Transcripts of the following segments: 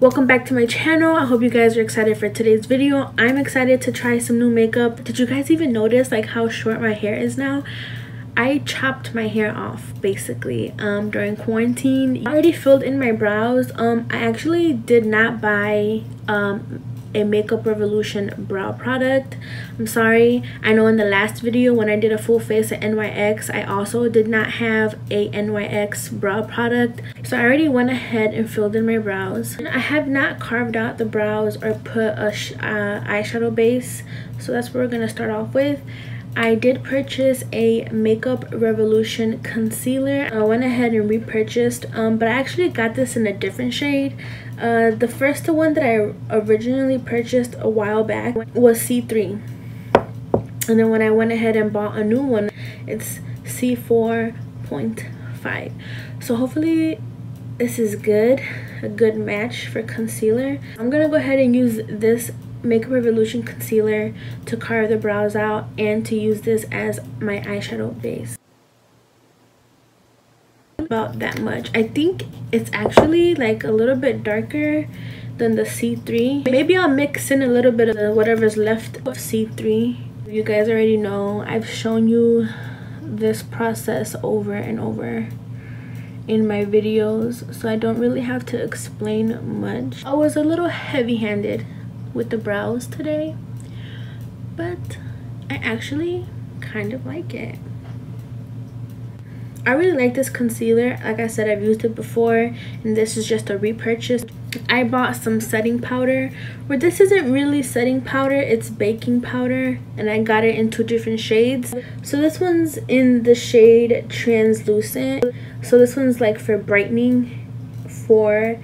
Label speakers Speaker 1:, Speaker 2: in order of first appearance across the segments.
Speaker 1: welcome back to my channel i hope you guys are excited for today's video i'm excited to try some new makeup did you guys even notice like how short my hair is now I chopped my hair off basically um, during quarantine. I already filled in my brows. Um, I actually did not buy um, a Makeup Revolution brow product. I'm sorry. I know in the last video when I did a full face at NYX, I also did not have a NYX brow product. So I already went ahead and filled in my brows. I have not carved out the brows or put a uh, eyeshadow base. So that's what we're to start off with. I did purchase a Makeup Revolution concealer. I went ahead and repurchased, um, but I actually got this in a different shade. Uh, the first one that I originally purchased a while back was C3. And then when I went ahead and bought a new one, it's C4.5. So hopefully this is good, a good match for concealer. I'm gonna go ahead and use this Makeup Revolution concealer to carve the brows out and to use this as my eyeshadow base. About that much. I think it's actually like a little bit darker than the C3. Maybe I'll mix in a little bit of whatever's left of C3. You guys already know I've shown you this process over and over in my videos so I don't really have to explain much. I was a little heavy-handed with the brows today but I actually kind of like it. I really like this concealer. Like I said I've used it before and this is just a repurchase. I bought some setting powder where this isn't really setting powder it's baking powder and I got it in two different shades. So this one's in the shade translucent. So this one's like for brightening for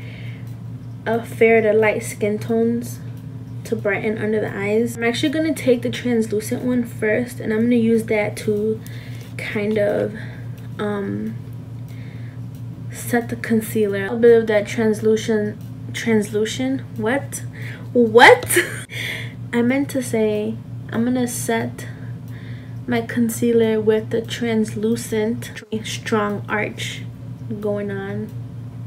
Speaker 1: uh, a fair to light skin tones to brighten under the eyes. I'm actually going to take the translucent one first and I'm going to use that to kind of um, set the concealer. A bit of that translucent, translucent, what? What? I meant to say I'm going to set my concealer with the translucent strong arch going on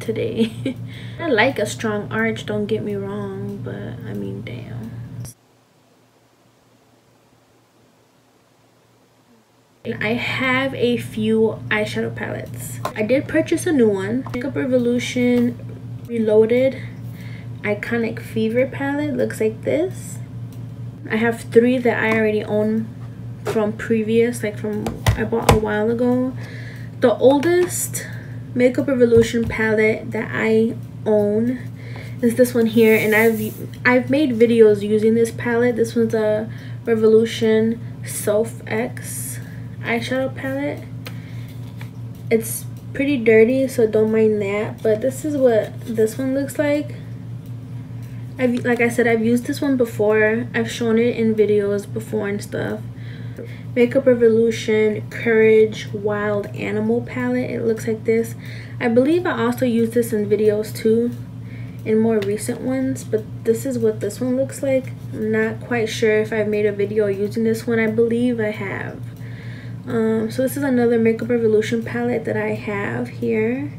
Speaker 1: today. I like a strong arch, don't get me wrong, but I mean, damn. I have a few eyeshadow palettes. I did purchase a new one. Makeup Revolution Reloaded Iconic Fever palette. Looks like this. I have three that I already own from previous, like from I bought a while ago. The oldest Makeup Revolution palette that I own is this one here and I've I've made videos using this palette. This one's a Revolution Soph X eyeshadow palette. It's pretty dirty so don't mind that but this is what this one looks like. I've like I said I've used this one before. I've shown it in videos before and stuff. Makeup Revolution Courage Wild Animal palette. It looks like this. I believe I also used this in videos too, in more recent ones, but this is what this one looks like. I'm not quite sure if I've made a video using this one. I believe I have. Um, so this is another Makeup Revolution palette that I have here.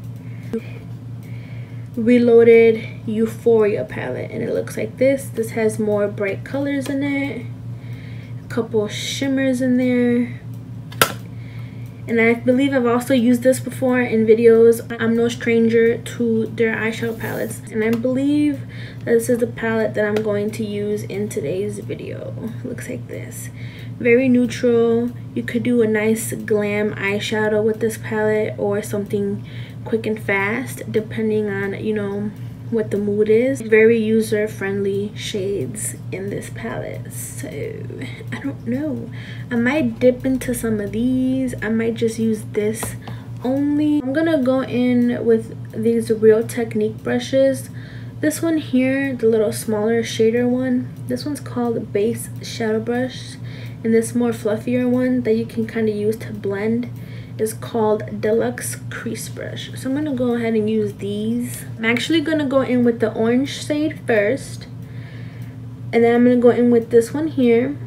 Speaker 1: Reloaded Euphoria palette, and it looks like this. This has more bright colors in it couple shimmers in there and I believe I've also used this before in videos. I'm no stranger to their eyeshadow palettes and I believe this is the palette that I'm going to use in today's video. looks like this. Very neutral. You could do a nice glam eyeshadow with this palette or something quick and fast depending on, you know, what the mood is. Very user-friendly shades in this palette. So, I don't know. I might dip into some of these. I might just use this only. I'm gonna go in with these Real Technique brushes. This one here, the little smaller shader one, this one's called Base Shadow Brush. And this more fluffier one that you can kind of use to blend is called Deluxe Crease Brush. So I'm going to go ahead and use these. I'm actually going to go in with the orange shade first. And then I'm going to go in with this one here.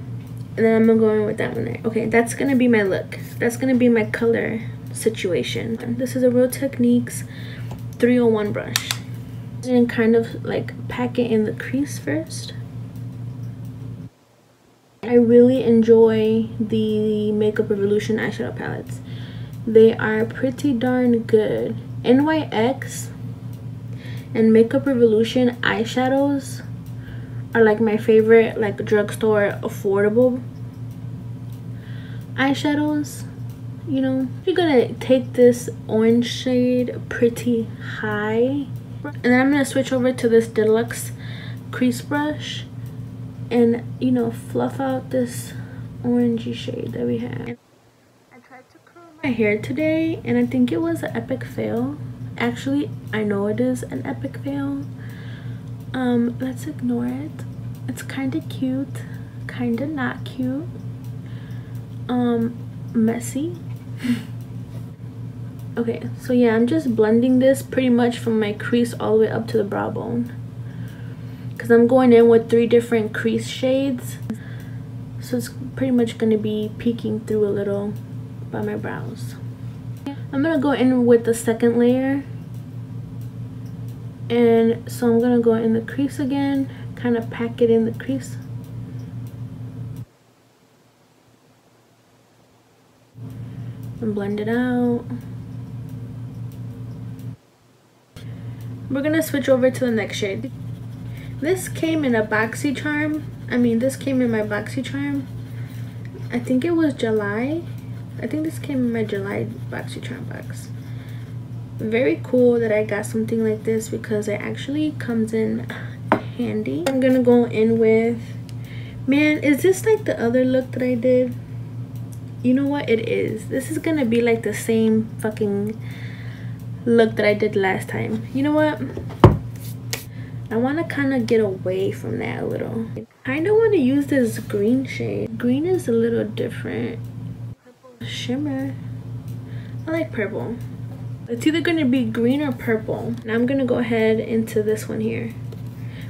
Speaker 1: And then I'm going to go in with that one there. Okay, that's going to be my look. That's going to be my color situation. This is a Real Techniques 301 brush. and kind of like pack it in the crease first. I really enjoy the Makeup Revolution eyeshadow palettes. They are pretty darn good. NYX and Makeup Revolution eyeshadows are like my favorite like drugstore affordable eyeshadows you know you're gonna take this orange shade pretty high and then i'm gonna switch over to this deluxe crease brush and you know fluff out this orangey shade that we have i tried to curl my hair today and i think it was an epic fail. Actually i know it is an epic fail. Um let's ignore it. It's kind of cute kind of not cute. Um messy. Okay so yeah i'm just blending this pretty much from my crease all the way up to the brow bone. Because i'm going in with three different crease shades. So it's pretty much going to be peeking through a little by my brows i'm gonna go in with the second layer and so i'm gonna go in the crease again kind of pack it in the crease and blend it out. We're gonna switch over to the next shade. This came in a BoxyCharm. I mean, this came in my BoxyCharm. I think it was July. I think this came in my July BoxyCharm box. Very cool that I got something like this because it actually comes in handy. I'm gonna go in with, man, is this like the other look that I did? you know what? It is. This is gonna be like the same fucking look that I did last time. You know what? I want to kind of get away from that a little. I kind of want to use this green shade. Green is a little different shimmer I like purple it's either going to be green or purple now I'm going to go ahead into this one here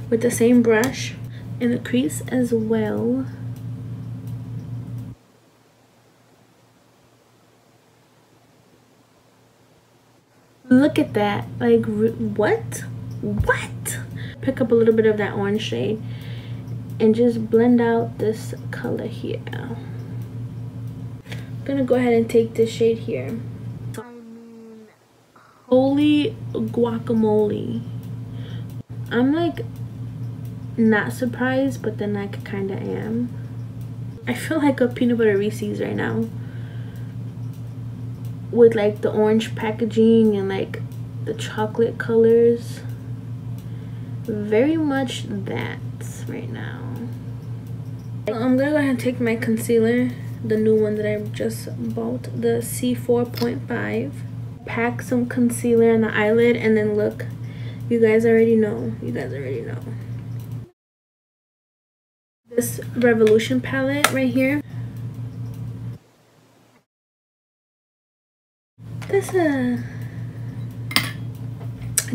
Speaker 1: with the same brush in the crease as well Look at that. Like, what? What? Pick up a little bit of that orange shade and just blend out this color here. Gonna go ahead and take this shade here. Holy guacamole. I'm like not surprised, but then I kind of am. I feel like a peanut butter Reese's right now with like the orange packaging and like the chocolate colors very much that right now i'm gonna go ahead and take my concealer the new one that i just bought the c4.5 pack some concealer on the eyelid and then look. You guys already know. You guys already know. This revolution palette right here. This a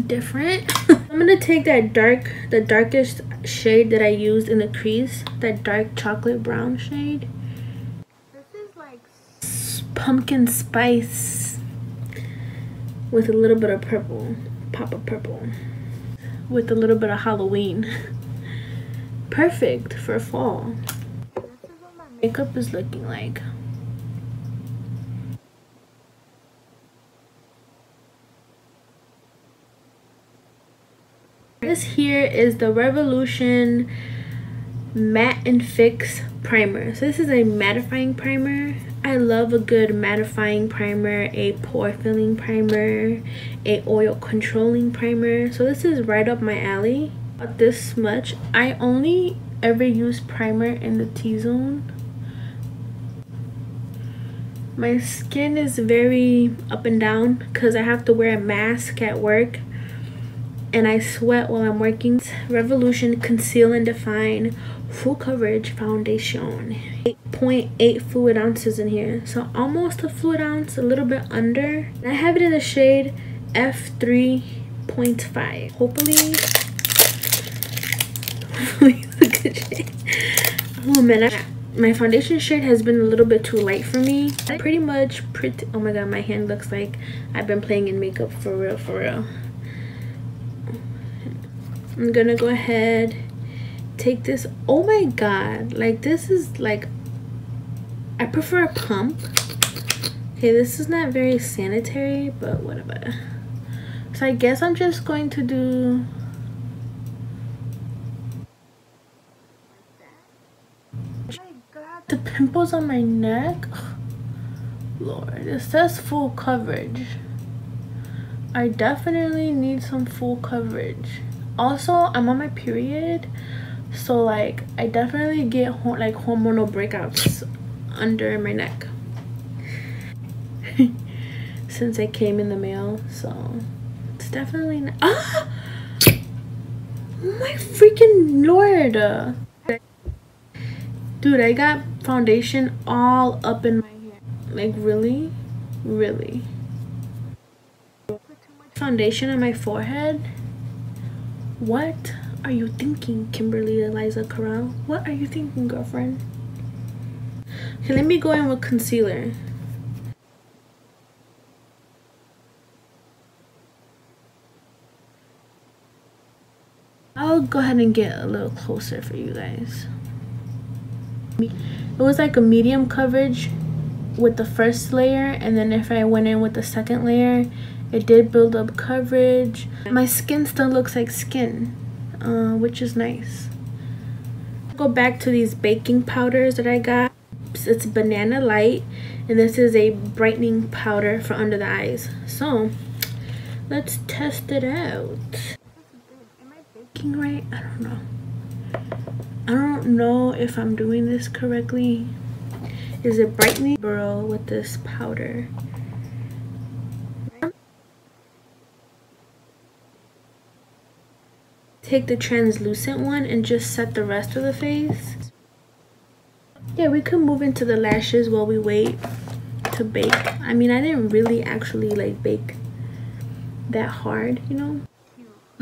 Speaker 1: different. I'm gonna take that dark the darkest shade that i used in the crease that dark chocolate brown shade. is pumpkin spice with a little bit of purple pop of purple with a little bit of halloween. Perfect for fall. This is what my makeup is looking like. This here is the Revolution Matte and Fix Primer. So this is a mattifying primer. I love a good mattifying primer, a pore filling primer, a oil controlling primer. So this is right up my alley. This much. I only ever use primer in the T-zone. My skin is very up and down because I have to wear a mask at work and I sweat while I'm working. Revolution Conceal and Define Full Coverage Foundation. 8.8 fluid ounces in here. So almost a fluid ounce, a little bit under. And I have it in the shade F3.5. Hopefully, hopefully it's a good shade. Oh man, I, my foundation shade has been a little bit too light for me. I pretty much pretty, oh my god, my hand looks like I've been playing in makeup for real, for real I'm gonna go ahead take this oh my god like this is like I prefer a pump. Okay this is not very sanitary but whatever. So I guess I'm just going to do the pimples on my neck. Lord it says full coverage. I definitely need some full coverage also I'm on my period so like i definitely get like hormonal breakouts under my neck. Since i came in the mail so it's definitely not ah my freaking lord! Dude i got foundation all up in my hair. Like really? Really. Foundation on my forehead what are you thinking, Kimberly Eliza Corral? What are you thinking, girlfriend? Okay, let me go in with concealer. I'll go ahead and get a little closer for you guys. It was like a medium coverage with the first layer and then if I went in with the second layer it did build up coverage. My skin still looks like skin uh, which is nice. Go back to these baking powders that I got. It's Banana Light, and this is a brightening powder for under the eyes. So, let's test it out. Am I baking right? I don't know. I don't know if I'm doing this correctly. Is it brightening burrow with this powder? Take the translucent one and just set the rest of the face. Yeah, we could move into the lashes while we wait to bake. I mean, I didn't really actually like bake that hard, you know?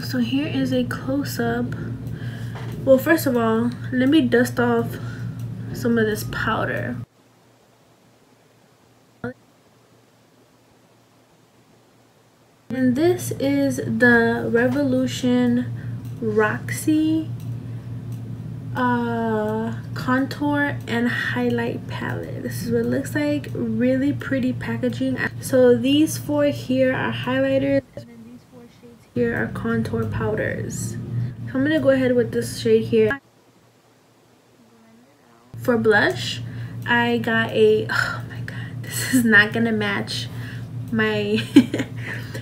Speaker 1: So here is a close-up. Well, first of all, let me dust off some of this powder. And this is the Revolution Roxy uh, contour and highlight palette. This is what it looks like. Really pretty packaging. So these four here are highlighters and these four shades here are contour powders. So I'm going to go ahead with this shade here. For blush, I got a, oh my god, this is not going to match my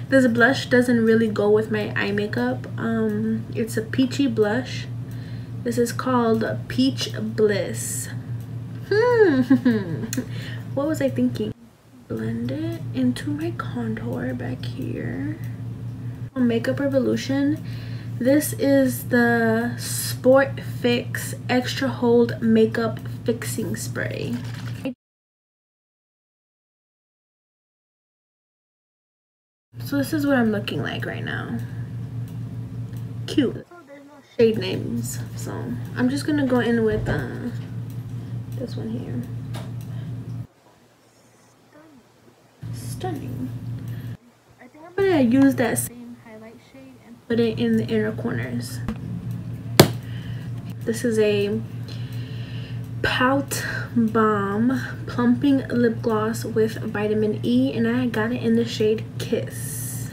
Speaker 1: this blush doesn't really go with my eye makeup. Um it's a peachy blush. This is called peach bliss. Hmm. What was i thinking? Blend it into my contour back here. Makeup revolution. This is the sport fix extra hold makeup fixing spray So this is what I'm looking like right now. Cute. Shade names. So I'm just gonna go in with uh, this one here. Stunning. I think I'm gonna use that same highlight shade and put it in the inner corners. This is a Pout Bomb Plumping Lip Gloss with Vitamin E and I got it in the shade Kiss.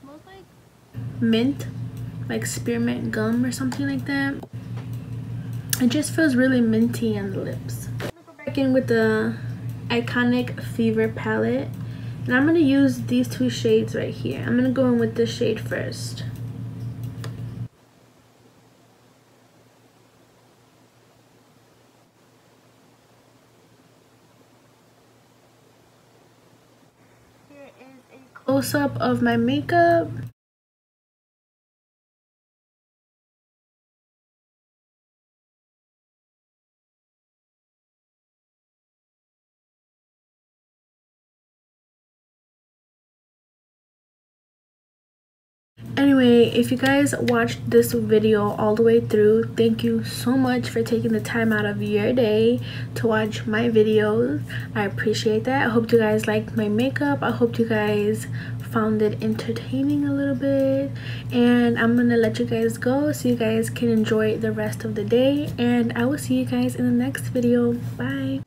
Speaker 1: Smells like mint, like spearmint gum or something like that. It just feels really minty on the lips. I'm gonna go back in with the Iconic Fever palette and I'm going to use these two shades right here. I'm going to go in with this shade first. Close-up of my makeup. Anyway if you guys watched this video all the way through thank you so much for taking the time out of your day to watch my videos. I appreciate that. I hope you guys liked my makeup. I hope you guys found it entertaining a little bit. And i'm gonna let you guys go so you guys can enjoy the rest of the day. And i will see you guys in the next video. Bye